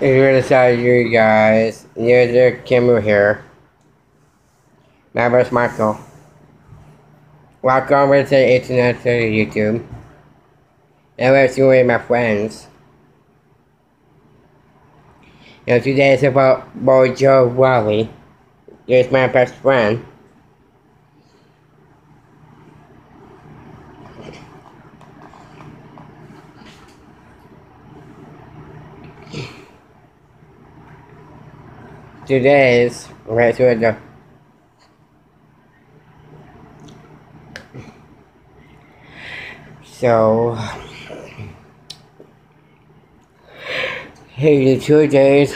Here's how you guys. Here's the camera here. My name's Michael. Welcome to the internet YouTube. And see with my friends. And today is about Boy Joe Wally. He's my best friend. Today is to the So hey the two days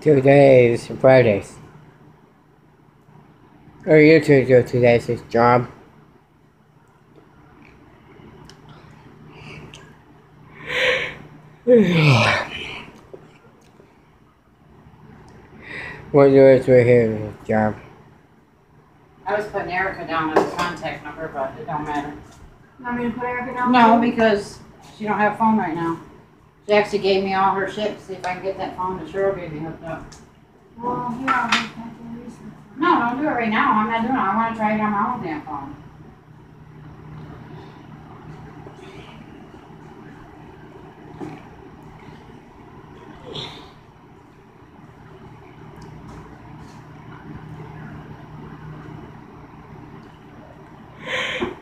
two days Fridays. Or you two do two days this job. what yours right here, this job? I was putting Erica down as a contact number, but it don't matter. You Want me to put Erica down? No, because she don't have a phone right now. She gave me all her shit, to see if I can get that phone that Cheryl gave me hooked up. Well, here, I'll just have to use it. No, don't do it right now, I'm not doing it, I wanna try it on my own damn phone.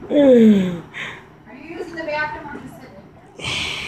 Are you using the bathroom or just sitting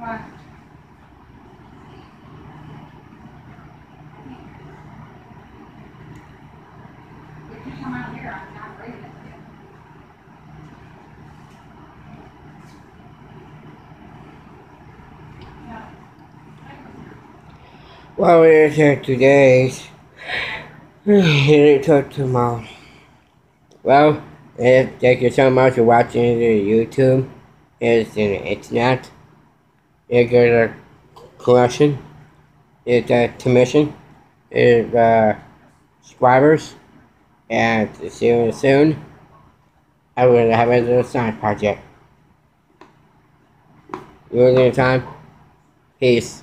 You come out here, it. Well, today. Here talk tomorrow. Well, thank you so much for watching the YouTube. It's in the internet. Get a collection. It's a commission. It's uh subscribers. And see you soon. I will have a little side project. You in time? Peace.